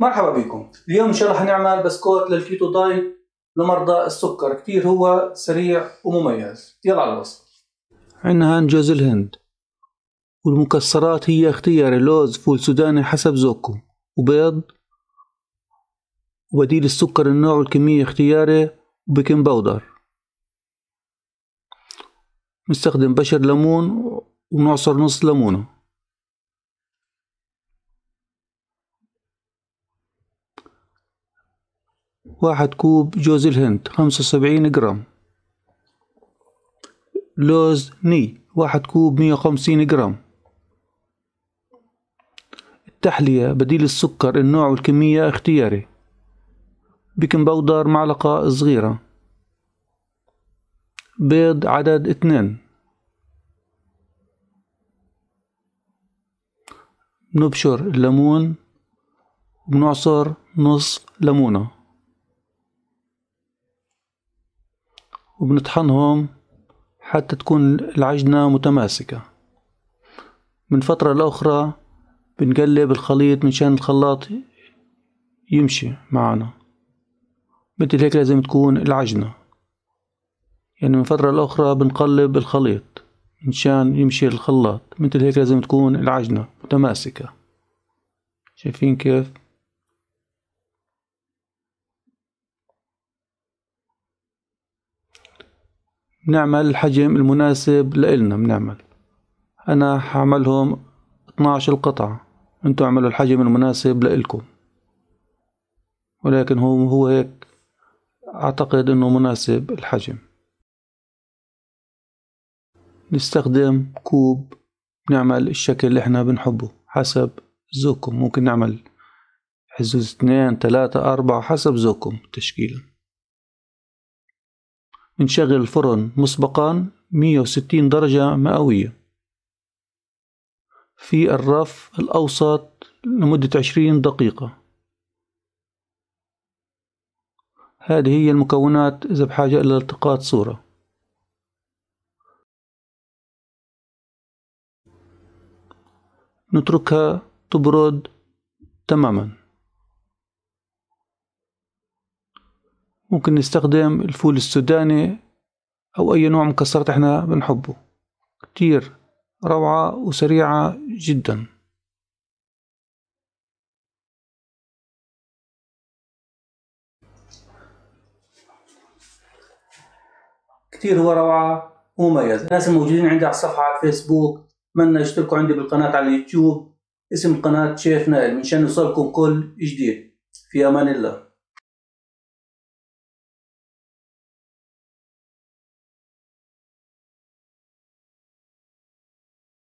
مرحبا بكم. اليوم ان شاء الله حنعمل بسكوت لل keto diet لمرضى السكر. كتير هو سريع ومميز. يلا على الوصفة. عندنا هان جوز الهند. والمكسرات هي اختياري لوز فول سوداني حسب ذوقكم. وبيض. وبديل السكر النوع والكمية اختياري. و baking powder. نستخدم بشر ليمون ونعصر نص ليمونة. واحد كوب جوز الهند خمسة وسبعين جرام. لوز ني واحد كوب مية وخمسين جرام. التحلية بديل السكر النوع والكمية اختياري. baking powder معلقة صغيرة. بيض عدد اثنين. بنبشر الليمون وبنعصر نص ليمونة. وبنطحنهم حتى تكون العجنة متماسكة. من فترة لأخرى بنقلب الخليط منشان الخلاط يمشي معنا. مثل هيك لازم تكون العجنة. يعني من فترة لأخرى بنقلب الخليط منشان يمشي الخلاط. مثل هيك لازم تكون العجنة متماسكة. شايفين كيف؟ بنعمل الحجم المناسب لإلنا بنعمل. أنا حعملهم 12 قطعة. أنتوا اعملوا الحجم المناسب لإلكم. ولكن هو هو هيك أعتقد إنه مناسب الحجم. نستخدم كوب نعمل الشكل اللي إحنا بنحبه حسب ذوقكم. ممكن نعمل حزوز اثنين ثلاثة أربعة حسب ذوقكم تشكيلة نشغل الفرن مسبقا مية وستين درجة مئوية. في الرف الأوسط لمدة عشرين دقيقة. هذه هي المكونات إذا بحاجة إلى التقاط صورة. نتركها تبرد تماما. ممكن نستخدم الفول السوداني أو أي نوع مكسرات إحنا بنحبه. كتير روعة وسريعة جدا. كتير هو روعة ومميز الناس الموجودين عندي على الصفحة على الفيسبوك أتمنى يشتركوا عندي بالقناة على اليوتيوب. اسم القناة شيف نائل منشان يوصلكم كل جديد. في أمان الله.